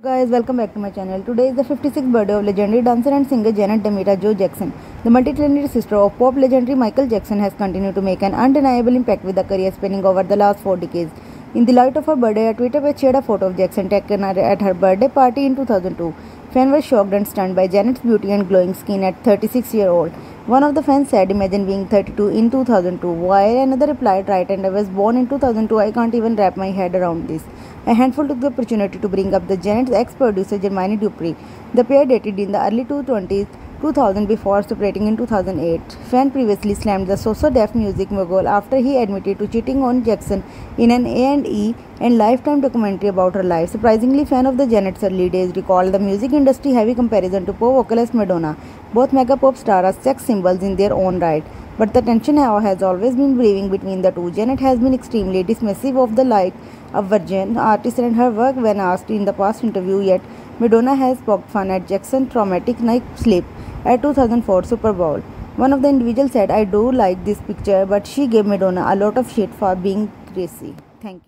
guys welcome back to my channel today is the 56th birthday of legendary dancer and singer janet Damita Jo jackson the multi-talented sister of pop legendary michael jackson has continued to make an undeniable impact with a career spanning over the last four decades in the light of her birthday a twitter page shared a photo of jackson taken at her birthday party in 2002 fans were shocked and stunned by janet's beauty and glowing skin at 36 year old one of the fans said, Imagine being 32 in 2002. While another replied, Right, and I was born in 2002. I can't even wrap my head around this. A handful took the opportunity to bring up the Janet's ex producer, Jermaine Dupri. The pair dated in the early 2020s 2000 before separating in 2008. Fan previously slammed the So So Def music mogul after he admitted to cheating on Jackson in an A&E and Lifetime documentary about her life. Surprisingly, fan of the Janet's early days recalled the music industry heavy comparison to pop vocalist Madonna. Both mega pop stars are sex symbols in their own right. But the tension has always been brewing between the two. Janet has been extremely dismissive of the Like a Virgin artist and her work when asked in the past interview. Yet Madonna has poked fun at Jackson's traumatic night sleep at 2004 Super Bowl. One of the individuals said, I do like this picture, but she gave Madonna a lot of shit for being crazy. Thank you.